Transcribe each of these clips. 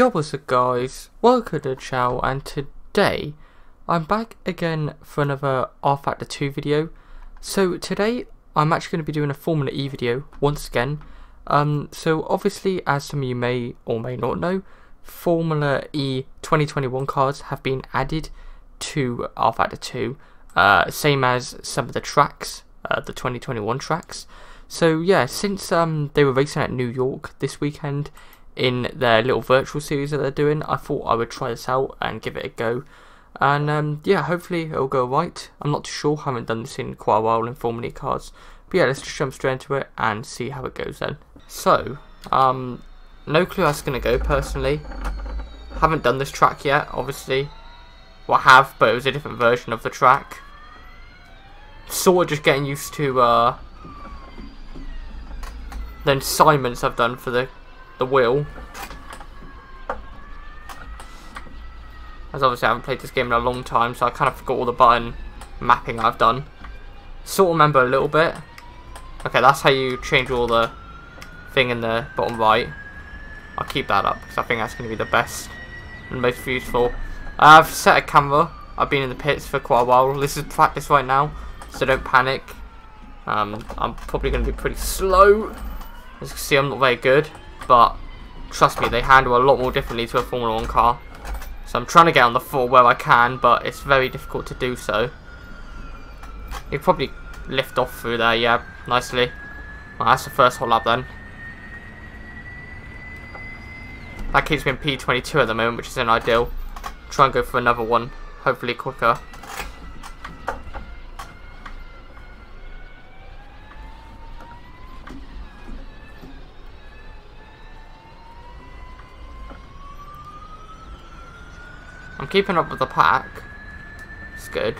Yo what's up guys, welcome to the channel and today I'm back again for another rFactor 2 video. So today I'm actually going to be doing a Formula E video once again. Um, so obviously as some of you may or may not know, Formula E 2021 cars have been added to rFactor 2, uh, same as some of the tracks, uh, the 2021 tracks. So yeah, since um, they were racing at New York this weekend, in their little virtual series that they're doing. I thought I would try this out and give it a go. And um, yeah, hopefully it'll go right. I'm not too sure, haven't done this in quite a while in Formula cards. But yeah, let's just jump straight into it and see how it goes then. So, um, no clue how it's going to go personally. Haven't done this track yet, obviously. Well, I have, but it was a different version of the track. Sort of just getting used to, uh, then assignments I've done for the the wheel. As obviously I haven't played this game in a long time, so I kind of forgot all the button mapping I've done. Sort of remember a little bit. Okay, that's how you change all the thing in the bottom right. I'll keep that up, because I think that's going to be the best and most useful. I've set a camera. I've been in the pits for quite a while. This is practice right now, so don't panic. Um, I'm probably going to be pretty slow. As you can see, I'm not very good but trust me, they handle a lot more differently to a Formula 1 car. So I'm trying to get on the floor where I can, but it's very difficult to do so. You probably lift off through there, yeah, nicely. Well, that's the first hot lap then. That keeps me in P22 at the moment, which isn't ideal. Try and go for another one, hopefully quicker. Keeping up with the pack. It's good.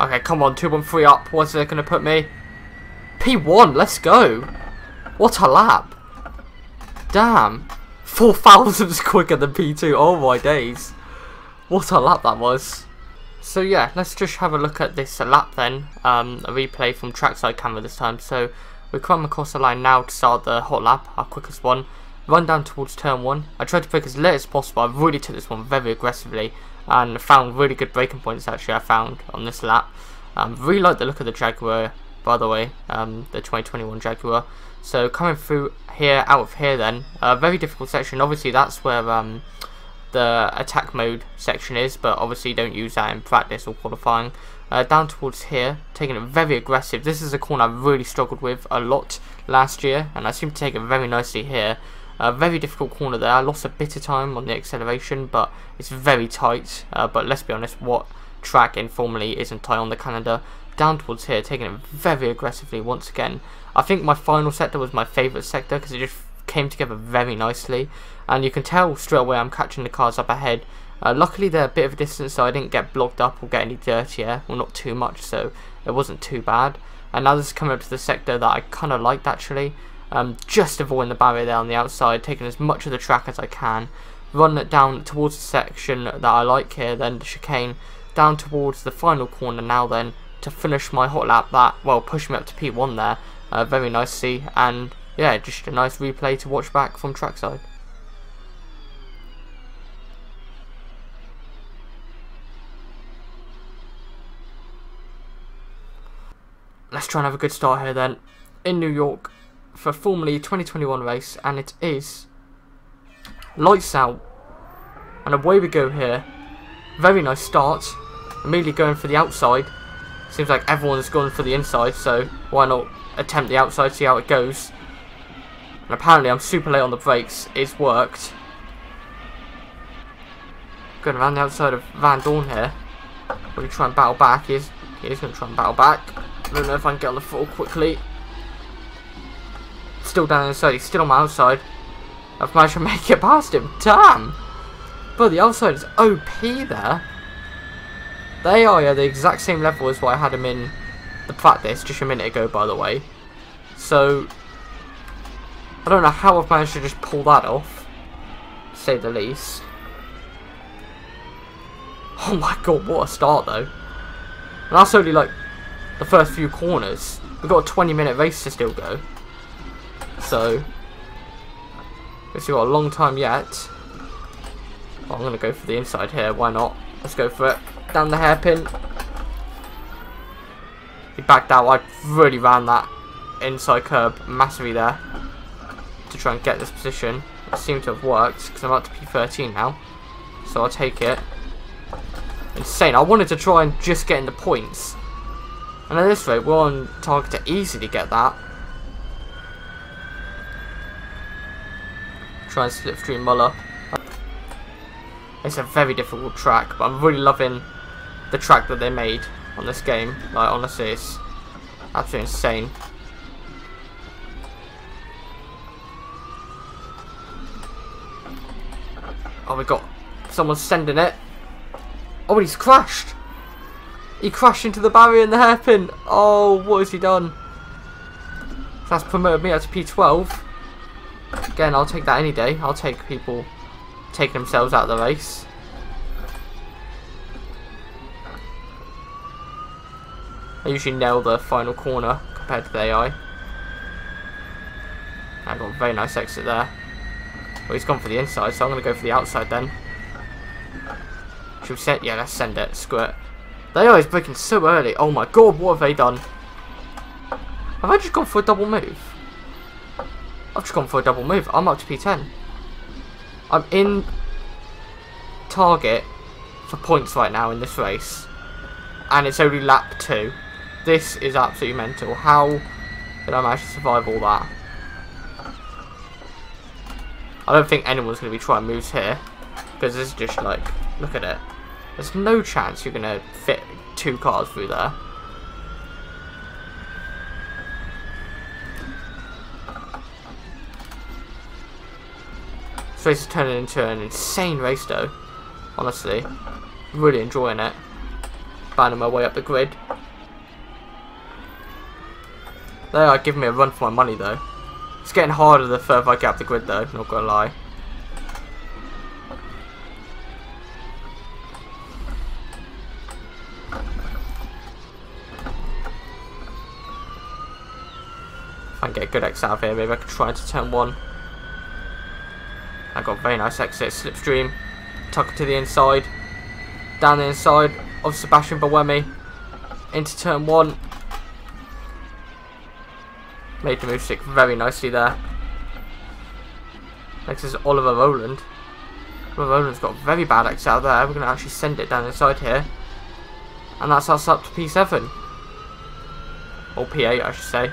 Okay, come on, 213 up. What's it going to put me? P1, let's go. What a lap. Damn. 4 thousandths quicker than P2. Oh my days. What a lap that was. So yeah, let's just have a look at this lap then. Um, a replay from trackside camera this time. So we come across the line now to start the hot lap, our quickest one. Run down towards turn 1. I tried to break as late as possible. I really took this one very aggressively and found really good braking points actually I found on this lap. Um, really like the look of the Jaguar by the way, um, the 2021 Jaguar. So coming through here, out of here then, a very difficult section. Obviously that's where um, the attack mode section is, but obviously don't use that in practice or qualifying. Uh, down towards here, taking it very aggressive. This is a corner I really struggled with a lot last year, and I seem to take it very nicely here. A very difficult corner there. I lost a bit of time on the acceleration, but it's very tight. Uh, but let's be honest, what track informally isn't tight on the calendar? Down towards here, taking it very aggressively once again. I think my final sector was my favourite sector because it just came together very nicely. And you can tell straight away I'm catching the cars up ahead. Uh, luckily they're a bit of a distance so I didn't get blocked up or get any dirtier. Well not too much so it wasn't too bad. And now this is coming up to the sector that I kind of liked actually. Um, just avoiding the barrier there on the outside, taking as much of the track as I can, run it down towards the section that I like here, then the chicane, down towards the final corner now then, to finish my hot lap that, well, push me up to P1 there, uh, very nicely, and yeah, just a nice replay to watch back from trackside. Let's try and have a good start here then. In New York, for Formula 2021 race, and it is lights out. And away we go here. Very nice start. Immediately going for the outside. Seems like everyone's gone for the inside, so why not attempt the outside, see how it goes. And apparently I'm super late on the brakes. It's worked. Going around the outside of Vandoorne here. Will he try and battle back? He is, he is going to try and battle back. I don't know if I can get on the foot quickly. Still down inside. He's still on my outside. I've managed to make it past him. Damn! But the outside is OP there. They are yeah, the exact same level as what I had him in the practice just a minute ago, by the way. So, I don't know how I've managed to just pull that off, say the least. Oh my god, what a start though. And that's only like the first few corners. We've got a 20 minute race to still go. So, we've got a long time yet. Well, I'm going to go for the inside here, why not? Let's go for it. Down the hairpin. He backed out. I really ran that inside curb massively there to try and get this position. It seemed to have worked because I'm up to P13 now. So I'll take it. Insane. I wanted to try and just get in the points. And at this rate, we're on target to easily get that. Try and slipstream Muller. It's a very difficult track, but I'm really loving the track that they made on this game. Like, honestly, it's absolutely insane. Oh, we got someone sending it. Oh, he's crashed. He crashed into the barrier in the hairpin. Oh, what has he done? That's promoted me up to P12. Again, I'll take that any day. I'll take people taking themselves out of the race. I usually nail the final corner compared to the AI. I got a very nice exit there. Well, he's gone for the inside, so I'm going to go for the outside then. Should we send? Yeah, let's send it. Screw it. The AI is braking so early. Oh my god, what have they done? Have I just gone for a double move? I've just gone for a double move. I'm up to P10. I'm in target for points right now in this race. And it's only lap 2. This is absolutely mental. How did I manage to survive all that? I don't think anyone's going to be trying moves here. Because it's just like, look at it. There's no chance you're going to fit two cars through there. This race is turning into an insane race though. Honestly. Really enjoying it. Finding my way up the grid. They are giving me a run for my money though. It's getting harder the further I get up the grid though, not gonna lie. If I can get a good exit out of here, maybe I could try to turn one. Got very nice exit, slipstream, tuck to the inside, down the inside of Sebastian Buemi, into turn one. Made the move stick very nicely there. Next is Oliver Rowland. Oliver Rowland's got very bad exit out there. We're going to actually send it down inside here. And that's us up to P7. Or P8, I should say.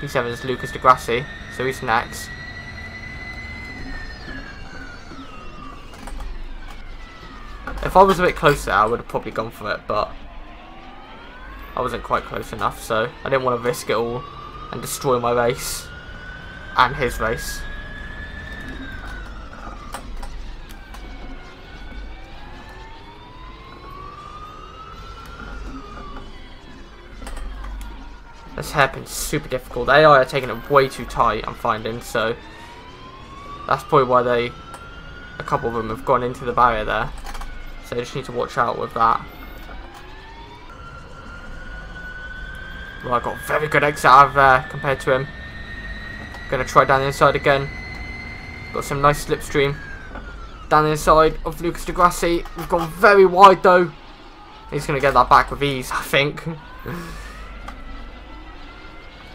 P7 is Lucas di Grassi, so he's next. If I was a bit closer, I would have probably gone for it, but I wasn't quite close enough, so I didn't want to risk it all and destroy my race and his race. This hairpin's super difficult. AI are taking it way too tight, I'm finding, so that's probably why they, a couple of them have gone into the barrier there. So you just need to watch out with that. Well, I got very good exit out of there compared to him. Gonna try down the inside again. Got some nice slipstream. Down the inside of Lucas di Grassi. We've gone very wide though. He's gonna get that back with ease, I think.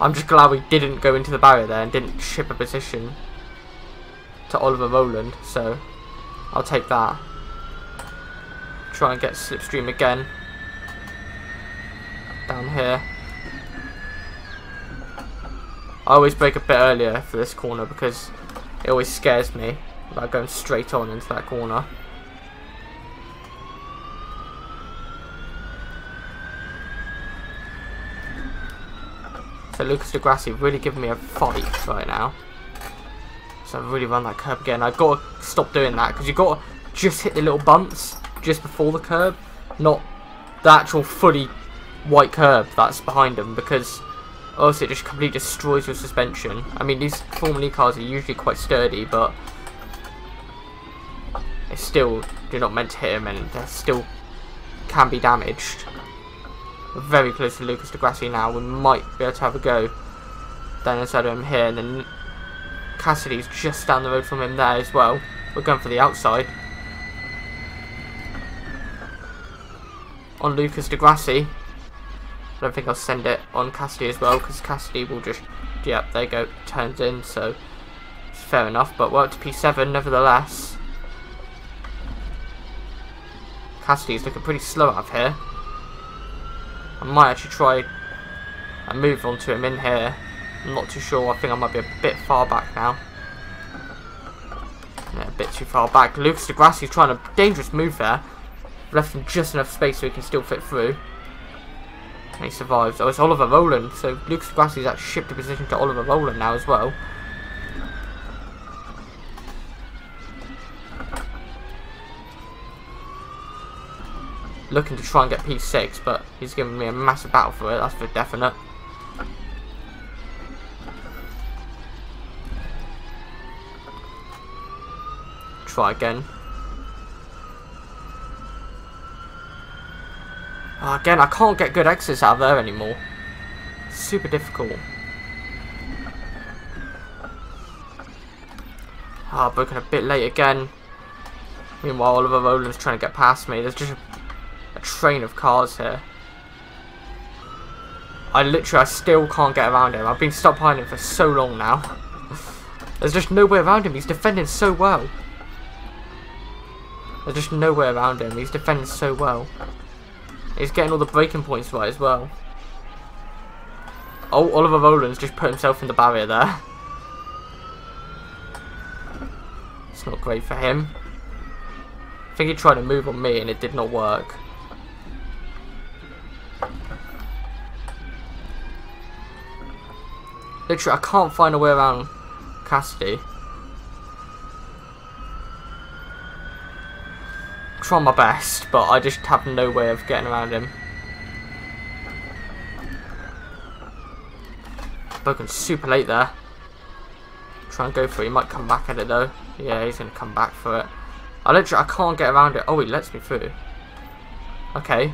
I'm just glad we didn't go into the barrier there and didn't ship a position to Oliver Rowland, so I'll take that try and get slipstream again. down here. I always brake a bit earlier for this corner because it always scares me about going straight on into that corner. So Lucas di Grassi really giving me a fight right now. So I've really run that curb again. I've got to stop doing that because you've got to just hit the little bumps just before the curb, not the actual fully white curb that's behind them because also it just completely destroys your suspension. I mean these Formula E cars are usually quite sturdy but they still do not meant to hit them and they still can be damaged. We're very close to Lucas di Grassi now. We might be able to have a go down inside of him here. And then Cassidy's just down the road from him there as well. We're going for the outside. On Lucas di Grassi. I don't think I'll send it on Cassidy as well because Cassidy will just, yep, there go, turns in. So fair enough. But up to P7 nevertheless. Cassidy's looking pretty slow out of here. I might actually try and move onto him in here. I'm not too sure. I think I might be a bit far back now. Yeah, a bit too far back. Lucas di Grassi's trying a dangerous move there. Left him just enough space so he can still fit through. And he survives. Oh, it's Oliver Rowland. So Lucas Grassi's actually shifted position to Oliver Rowland now as well. looking to try and get P6, but he's giving me a massive battle for it, that's for definite. Try again. Again, I can't get good exits out of there anymore. super difficult. Ah, oh, broken a bit late again. Meanwhile, Oliver Rowland's trying to get past me. There's just a a train of cars here. I literally, I still can't get around him. I've been stuck behind him for so long now. There's just no way around him. He's defending so well. There's just no way around him. He's defending so well. He's getting all the braking points right as well. Oh, Oliver Rowland's just put himself in the barrier there. It's not great for him. I think he tried to move on me and it did not work. Literally, I can't find a way around Cassidy. I'm my best, but I just have no way of getting around him. Broken super late there. Try and go for it. He might come back at it though. Yeah, he's going to come back for it. I literally, I can't get around it. Oh, he lets me through. Okay.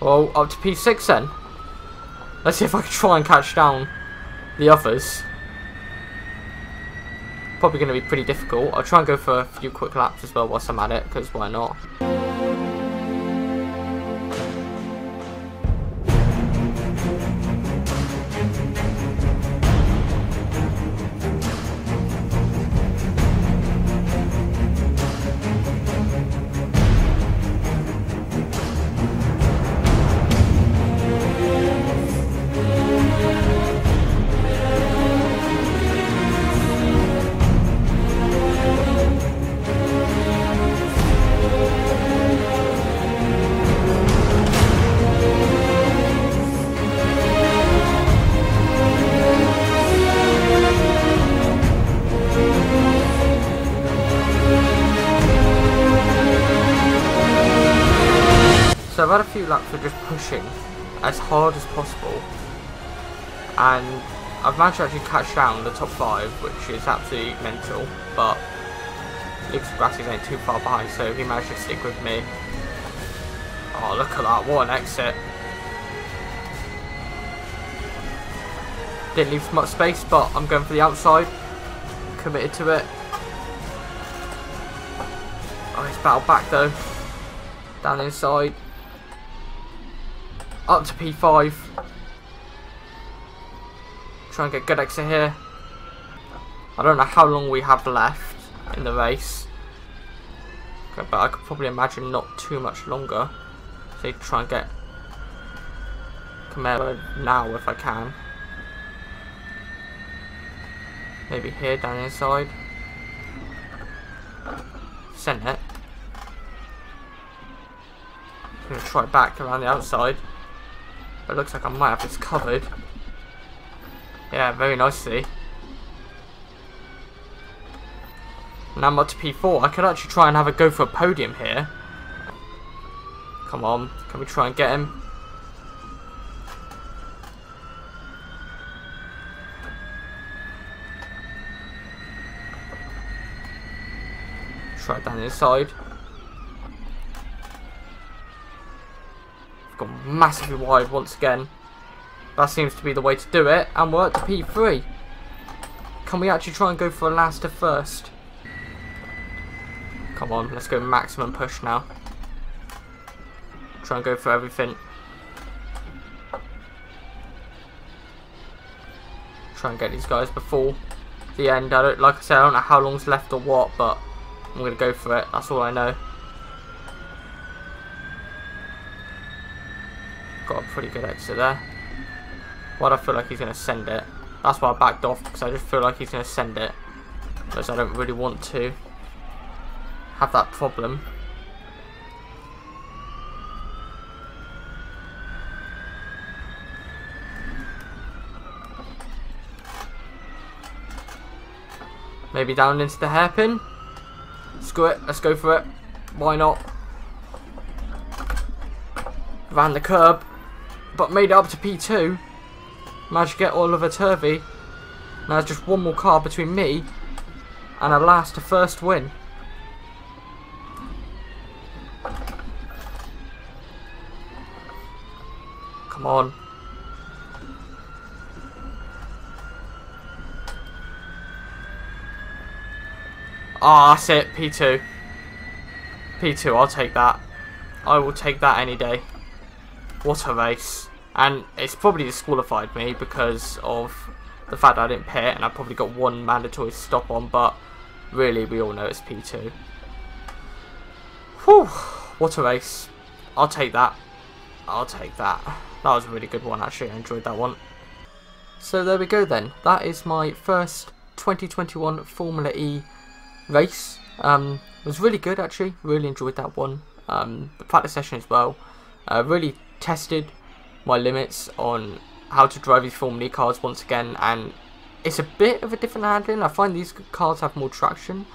Well, up to P6 then. Let's see if I can try and catch down the others. Probably going to be pretty difficult. I'll try and go for a few quick laps as well whilst I'm at it, because why not? As hard as possible and I've managed to actually catch down the top 5 which is absolutely mental but Lucas Grassi's ain't too far behind so he managed to stick with me. Oh look at that, what an exit. Didn't leave much space but I'm going for the outside. Committed to it. Oh he's battled back though. Down inside. Up to P5. Try and get good exit here. I don't know how long we have left in the race. Okay, but I could probably imagine not too much longer. So try and get Camara now if I can. Maybe here down inside. Send it. I'm gonna try back around the outside. It looks like I might have this covered. Yeah, very nicely. Now I'm up to P4. I could actually try and have a go for a podium here. Come on, can we try and get him? Try down the inside. Gone massively wide once again. That seems to be the way to do it. And we're at the P3. Can we actually try and go for a last to first? Come on, let's go maximum push now. Try and go for everything. Try and get these guys before the end. I don't, like I said, I don't know how long's left or what, but I'm going to go for it. That's all I know. Got a pretty good exit there. Do I feel like he's going to send it? That's why I backed off, because I just feel like he's going to send it. Because I don't really want to have that problem. Maybe down into the hairpin. Screw it, let's go for it. Why not? Ran the curb, but made it up to P2. Managed to get Oliver Turvey. Now just one more car between me and a last to first win. Come on. Ah, oh, that's it. P2. P2, I'll take that. I will take that any day. What a race. And it's probably disqualified me because of the fact I didn't pit and I probably got one mandatory stop on, but really we all know it's P2. Whew, what a race. I'll take that. I'll take that. That was a really good one actually, I enjoyed that one. So there we go then. That is my first 2021 Formula E race. Um, was really good actually, really enjoyed that one. Um, the practice session as well. Uh, really tested my limits on how to drive these Formula E cars once again and it's a bit of a different handling. I find these cars have more traction.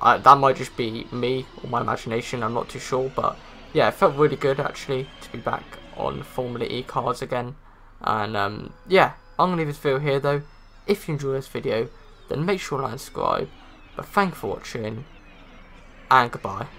Uh, that might just be me or my imagination, I'm not too sure, but yeah, it felt really good actually to be back on Formula E cars again. And um, yeah, I'm going to leave this video here though. If you enjoyed this video, then make sure to like and subscribe. But thank you for watching, and goodbye.